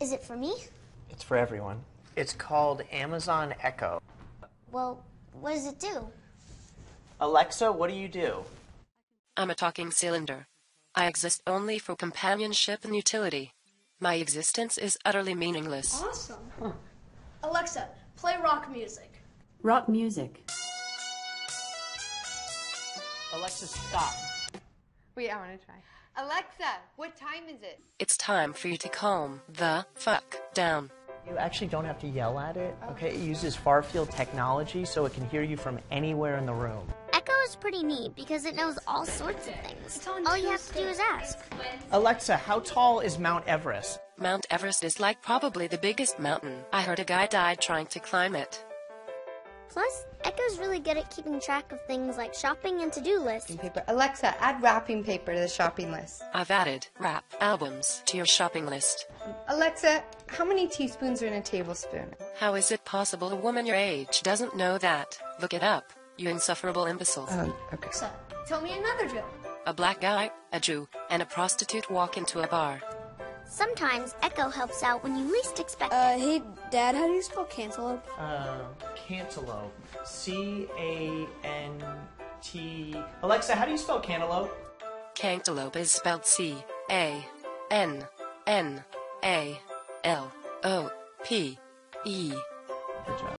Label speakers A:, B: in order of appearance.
A: Is it for me?
B: It's for everyone. It's called Amazon Echo.
A: Well, what does it do?
B: Alexa, what do you do?
C: I'm a talking cylinder. I exist only for companionship and utility. My existence is utterly meaningless.
D: Awesome. Alexa, play rock music.
E: Rock music.
B: Alexa, stop.
F: Wait, I want to try. Alexa, what time is it?
C: It's time for you to calm the fuck down.
B: You actually don't have to yell at it, oh. okay? It uses far field technology so it can hear you from anywhere in the room.
A: Echo is pretty neat because it knows all sorts of things. All you have to do is ask.
B: Alexa, how tall is Mount Everest?
C: Mount Everest is like probably the biggest mountain. I heard a guy died trying to climb it.
A: Plus, Echo's really good at keeping track of things like shopping and to-do lists.
F: Paper. Alexa, add wrapping paper to the shopping list.
C: I've added wrap albums to your shopping list.
F: Alexa, how many teaspoons are in a tablespoon?
C: How is it possible a woman your age doesn't know that? Look it up, you insufferable imbecile.
F: Um, okay.
D: Alexa, tell me another joke.
C: A black guy, a Jew, and a prostitute walk into a bar.
A: Sometimes Echo helps out when you least expect
G: Uh,
A: it.
G: hey, Dad, how do you spell cantaloupe?
B: Uh, cantaloupe. C A N T. Alexa, how do you spell cantaloupe?
C: Cantaloupe is spelled C A N N A L O P E.
B: Good job.